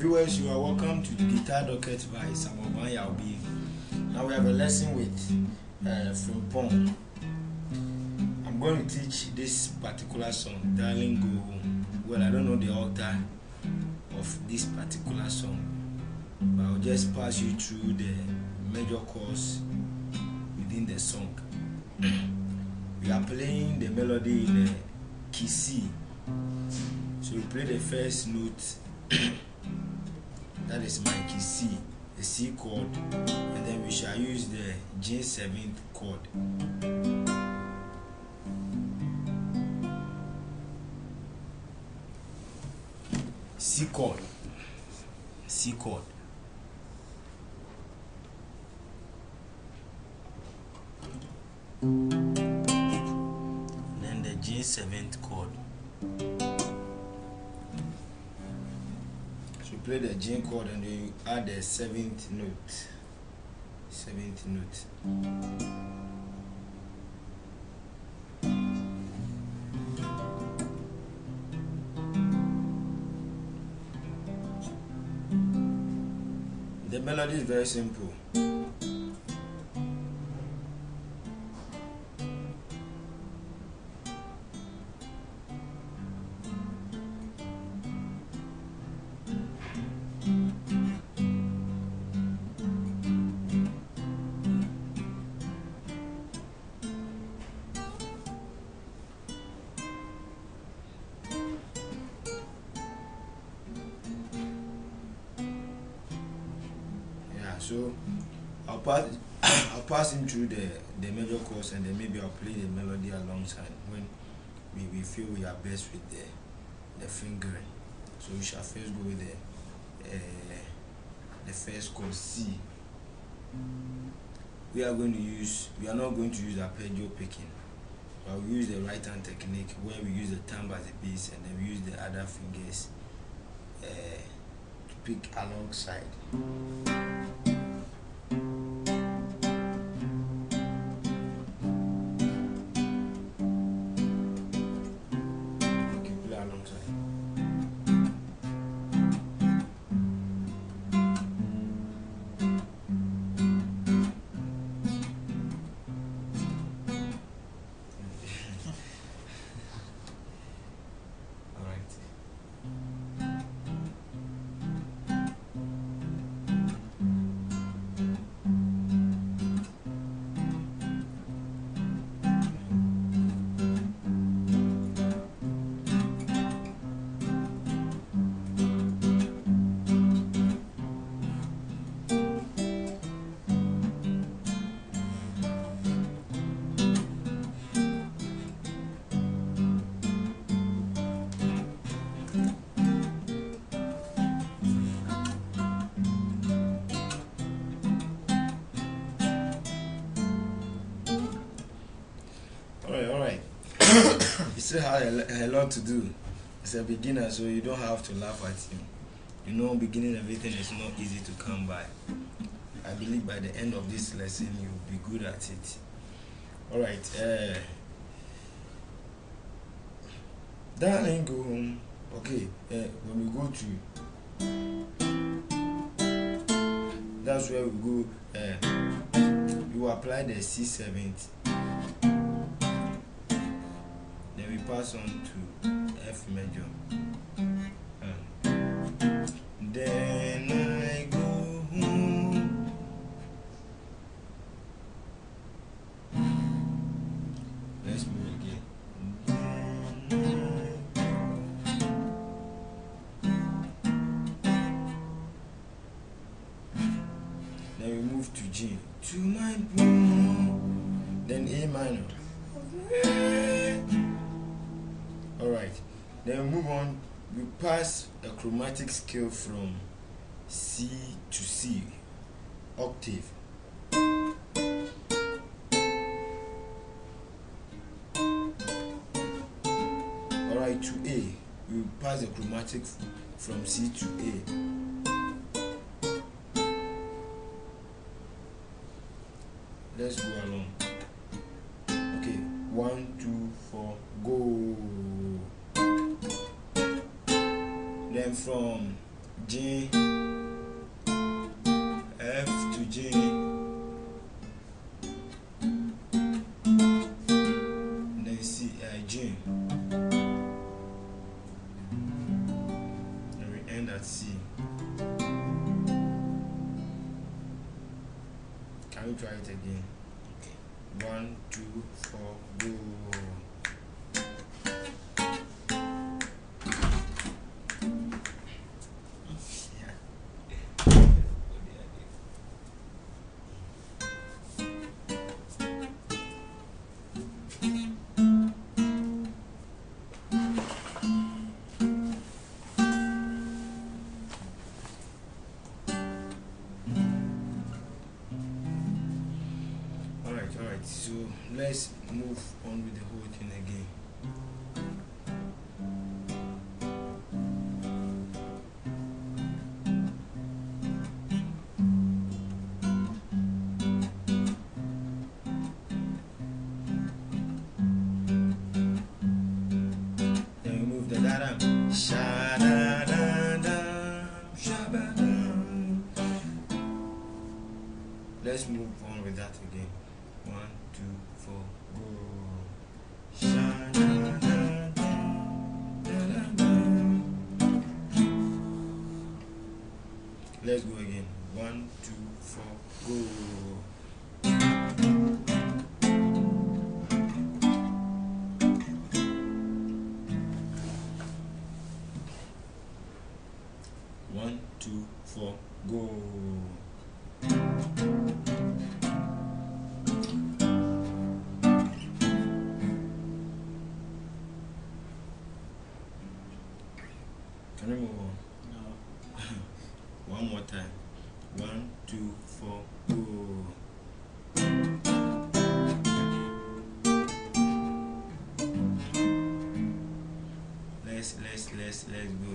viewers, you are welcome to Guitar Docket by Samoban Yaobi. Now we have a lesson with uh, Frimpong. I'm going to teach this particular song, Darling Go Home. Well, I don't know the author of this particular song, but I'll just pass you through the major chords within the song. we are playing the melody in the key C. So we play the first note, that is my C, the C chord, and then we shall use the G7th chord. C chord, C chord. then the G7th chord. Play the G chord and you add the seventh note. Seventh note. The melody is very simple. So I'll pass I'll pass him through the the major chords and then maybe I'll play the melody alongside when we, we feel we are best with the the fingering. So we shall first go with the uh, the first chord C. We are going to use we are not going to use arpeggio picking. But we use the right hand technique where we use the thumb as a bass and then we use the other fingers uh, to pick alongside. you still have a, lot to do. It's a beginner, so you don't have to laugh at him. You know, beginning everything is not easy to come by. I believe by the end of this lesson, you'll be good at it. All right. Uh, darling, go home. Okay. Uh, when we go to, that's where we go. Uh, you apply the C seventh. Pass on to F major. Um, then I go home. Let's move again. Then we move to G. To my room. Then A minor. Then move on. We pass a chromatic scale from C to C, octave. Alright, to A. We pass the chromatic from C to A. From G, F to G, then C, uh, G. And we end at C. Can we try it again? One, two, four. So let's move on with the whole thing again. Let's move on with that again. One, Can we move on? One more time. One, two, four, go. Let's let's let's let's go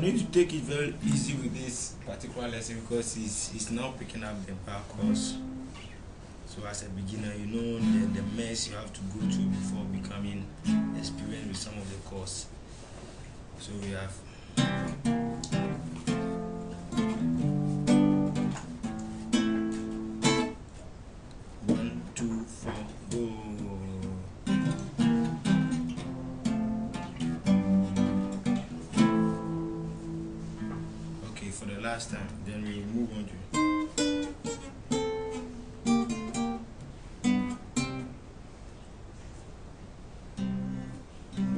I need to take it very easy with this particular lesson because it's, it's now picking up the bar chords. So as a beginner, you know the, the mess you have to go through before becoming experienced with some of the chords. So we have last time, then we move on to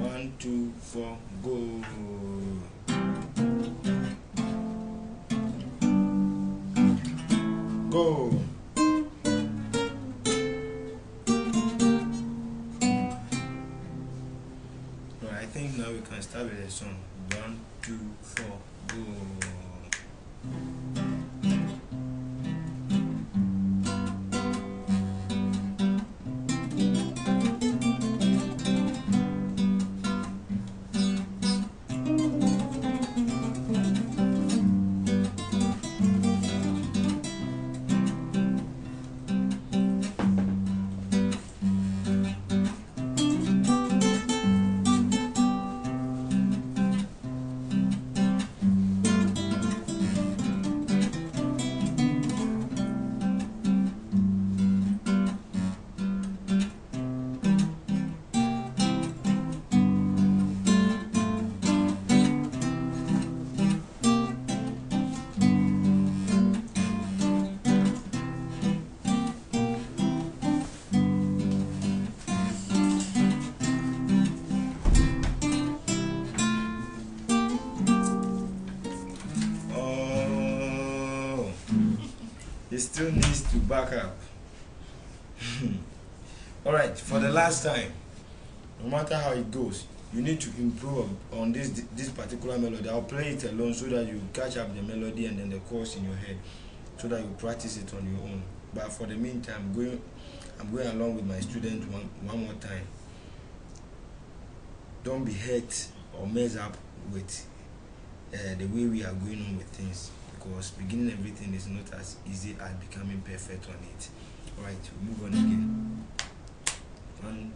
one, two, four, go. Go. I think now we can start with the song. Still needs to back up. All right, for the last time, no matter how it goes, you need to improve on this this particular melody. I'll play it alone so that you catch up the melody and then the chords in your head, so that you practice it on your own. But for the meantime, going, I'm going along with my student one one more time. Don't be hurt or mess up with uh, the way we are going on with things because beginning everything is not as easy as becoming perfect on it. All right, we move on again. One,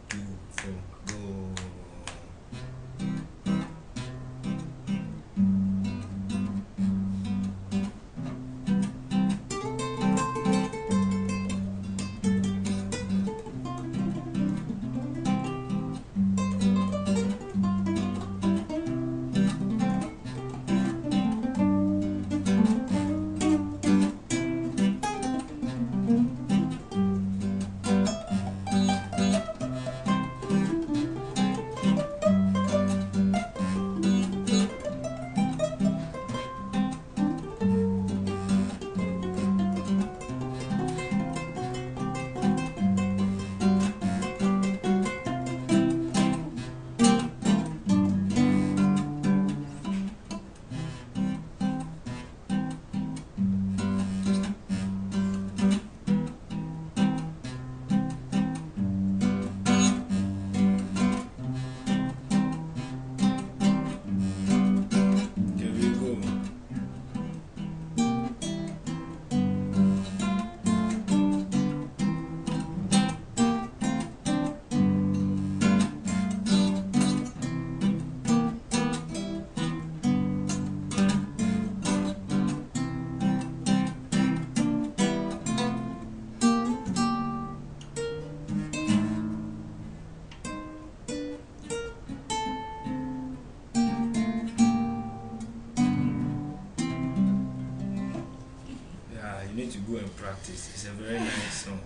practice. It's a very nice song.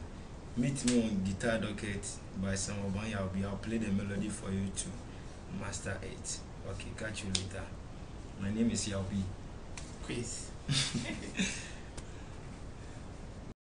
Meet me on Guitar Docket by Sam Obanya. I'll play the melody for you to master it. Okay, catch you later. My name is Yalbi. Quiz.